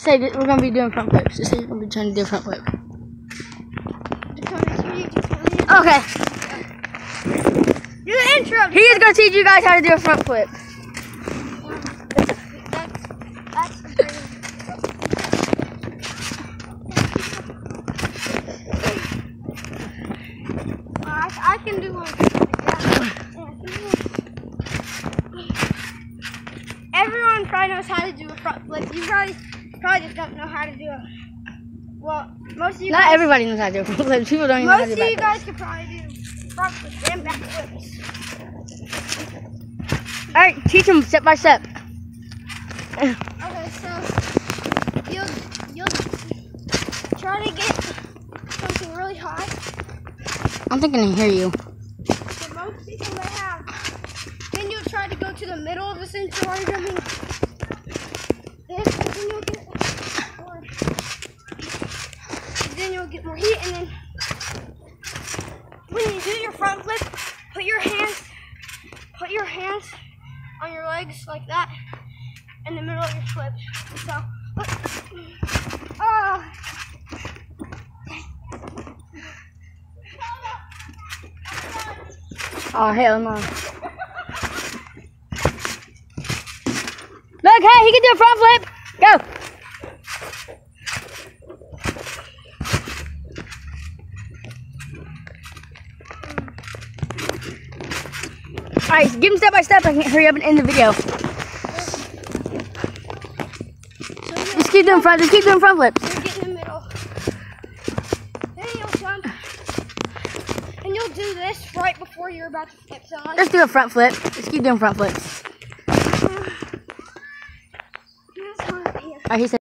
Just say that we're gonna be doing front flips. Just say you're gonna be trying to do a front flip. Okay. Do the intro. He is gonna teach you guys how to do a front flip. That's, that's I, I can do one. Everyone probably knows how to do a front flip. You probably probably just don't know how to do it. Well, most of you Not guys, everybody knows how to do front flip. People don't even know how most of you guys could probably do front flips and back flips. All right, teach them step by step. Okay, so you'll you'll try to get something really high. I'm thinking I hear you. The most people may have. Then you'll try to go to the middle of the sensor while you're jumping. This, and then you'll get more. Then you'll get more heat, and then when you do your front flip, put your hands, put your hands on your legs like that, in the middle of your flip. So, uh, oh. Oh hell no. Look, hey, he can do a front flip. Go. All right, give him step by step. I can't hurry up and end the video. So Just keep doing front. Just keep doing front flips. you'll get in the middle. Then you'll jump. And you'll do this right before you're about to flip. So like, Just do a front flip. Just keep doing front flips. here's one here. All right, he said.